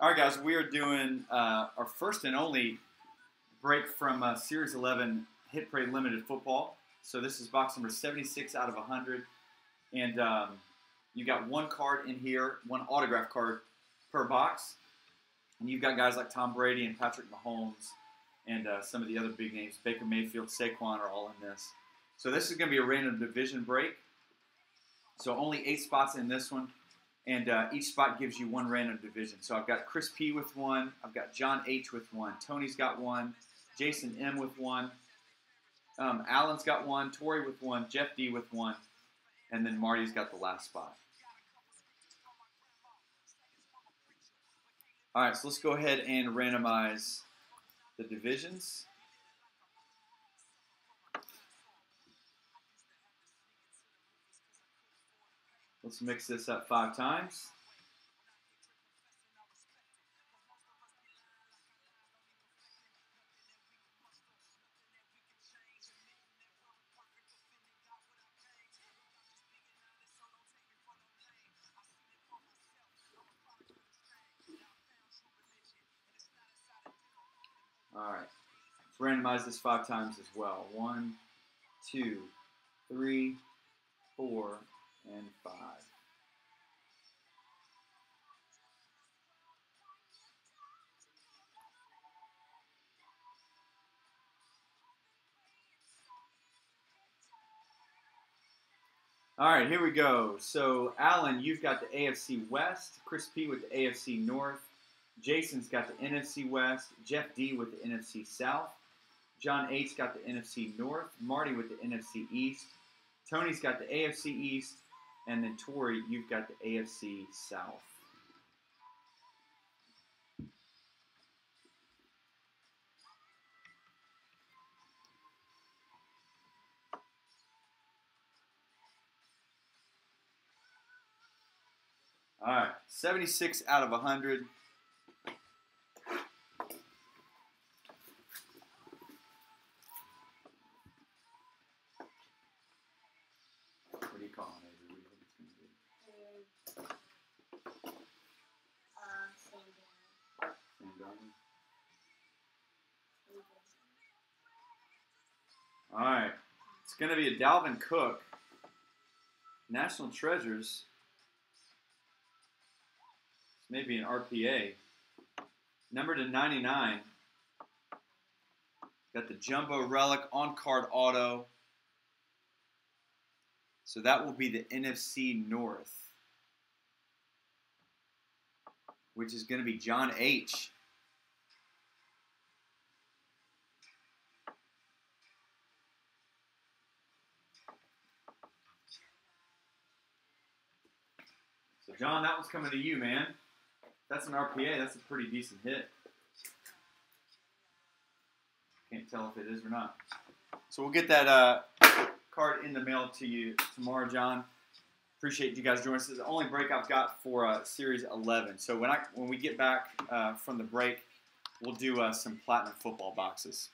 All right, guys, we are doing uh, our first and only break from uh, Series 11 Hit Parade Limited Football. So this is box number 76 out of 100. And um, you got one card in here, one autograph card per box. And you've got guys like Tom Brady and Patrick Mahomes and uh, some of the other big names. Baker Mayfield, Saquon are all in this. So this is going to be a random division break. So only eight spots in this one and uh, each spot gives you one random division. So I've got Chris P with one, I've got John H with one, Tony's got one, Jason M with one, um, Alan's got one, Tori with one, Jeff D with one, and then Marty's got the last spot. All right, so let's go ahead and randomize the divisions. Let's mix this up five times. All right. Let's randomize this five times as well. One, two, three, four, and 5. All right, here we go. So, Alan, you've got the AFC West. Chris P with the AFC North. Jason's got the NFC West. Jeff D with the NFC South. John H got the NFC North. Marty with the NFC East. Tony's got the AFC East. And then Tori, you've got the AFC South. All right, 76 out of 100. All right. It's going to be a Dalvin Cook. National Treasures. This may an RPA. Number to 99. Got the Jumbo Relic on card auto. So that will be the NFC North, which is going to be John H. John, that one's coming to you, man. That's an RPA. That's a pretty decent hit. Can't tell if it is or not. So we'll get that uh, card in the mail to you tomorrow, John. Appreciate you guys joining us. This is the only break I've got for uh, Series 11. So when I when we get back uh, from the break, we'll do uh, some platinum football boxes.